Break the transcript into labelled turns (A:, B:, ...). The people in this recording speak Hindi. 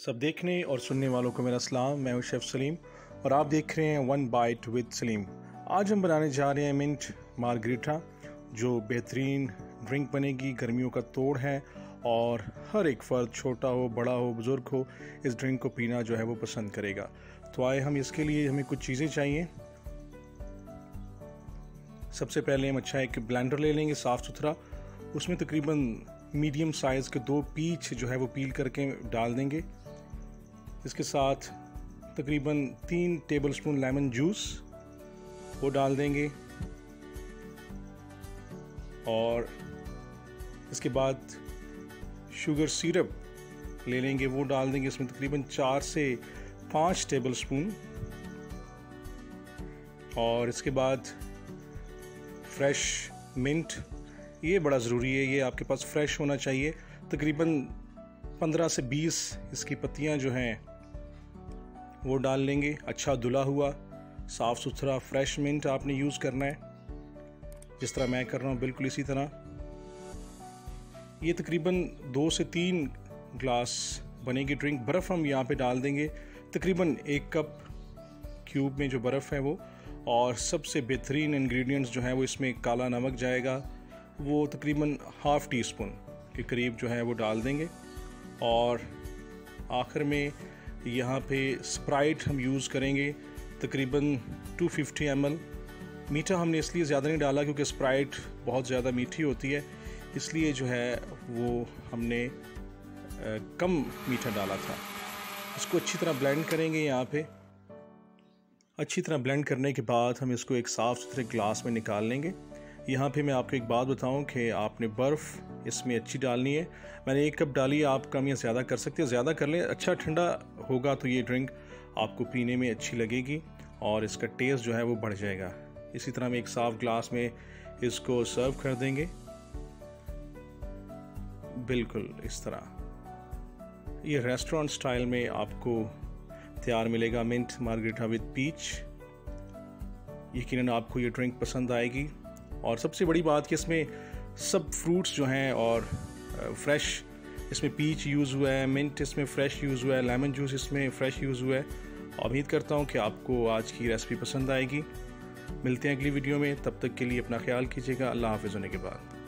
A: सब देखने और सुनने वालों को मेरा सलाम। मैं हूँ शेफ़ सलीम और आप देख रहे हैं वन बाइट विद सलीम आज हम बनाने जा रहे हैं मिंट मार्गरीटा, जो बेहतरीन ड्रिंक बनेगी, गर्मियों का तोड़ है और हर एक फ़र्द छोटा हो, बड़ा हो, बुज़ुर्ग हो, इस ड्रिंक को पीना जो है वो पसंद करेगा। तो आए हम इसके लिए, हमें कुछ चीज़ें चाहिए। सबसे पहले हम अच्छा एक ब्लेंडर ले लेंगे साफ़ सुथरा। उसमें तकरीबन मीडियम साइज़ के दो पीच जो है वो पील करके डाल देंगे। इसके साथ तकरीबन तीन टेबल स्पून लेमन जूस वो डाल देंगे। और इसके बाद शुगर सिरप ले लेंगे, वो डाल देंगे। इसमें तकरीबन चार से पाँच टेबल स्पून और इसके बाद फ्रेश मिंट ये बड़ा ज़रूरी है, ये आपके पास फ्रेश होना चाहिए। तकरीबन 15 से 20 इसकी पत्तियाँ जो हैं वो डाल लेंगे। अच्छा धुला हुआ साफ़ सुथरा फ्रेश मिंट आपने यूज़ करना है। जिस तरह मैं कर रहा हूँ, बिल्कुल इसी तरह। ये तकरीबन दो से तीन ग्लास बनेगी ड्रिंक बर्फ़ हम यहाँ पे डाल देंगे। तकरीबन एक कप क्यूब में जो बर्फ़ है वो। और सबसे बेहतरीन इंग्रेडिएंट्स जो हैं वो इसमें काला नमक जाएगा। वो तकरीबन हाफ़ टी स्पून के करीब जो है वो डाल देंगे। और आखिर में यहाँ पे स्प्राइट हम यूज़ करेंगे, तकरीबन 250 फिफ्टी मीठा हमने इसलिए ज़्यादा नहीं डाला क्योंकि स्प्राइट बहुत ज़्यादा मीठी होती है, इसलिए जो है वो हमने कम मीठा डाला था। इसको अच्छी तरह ब्लेंड करेंगे यहाँ पे। अच्छी तरह ब्लेंड करने के बाद हम इसको एक साफ़ सुथरे ग्लास में निकाल लेंगे। यहाँ पे मैं आपको एक बात बताऊँ कि आपने बर्फ़ इसमें अच्छी डालनी है। मैंने एक कप डाली, आप कम या ज़्यादा कर सकते हैं। ज़्यादा कर लें अच्छा ठंडा होगा तो ये ड्रिंक आपको पीने में अच्छी लगेगी और इसका टेस्ट जो है वो बढ़ जाएगा। इसी तरह हम एक साफ़ ग्लास में इसको सर्व कर देंगे। बिल्कुल, इस तरह। ये रेस्टोरेंट स्टाइल में आपको तैयार मिलेगा, मिंट, मार्गरेटा विद पीच। यकीनन आपको ये ड्रिंक पसंद आएगी। और सबसे बड़ी बात कि इसमें सब फ्रूट्स जो हैं और फ्रेश इसमें पीच यूज़ हुआ है मिंट इसमें फ़्रेश यूज़ हुआ है लेमन जूस इसमें फ़्रेश यूज़ हुआ है। उम्मीद करता हूँ कि आपको आज की रेसिपी पसंद आएगी। मिलते हैं अगली वीडियो में, तब तक के लिए अपना ख्याल कीजिएगा। अल्लाह हाफिज़ होने के बाद।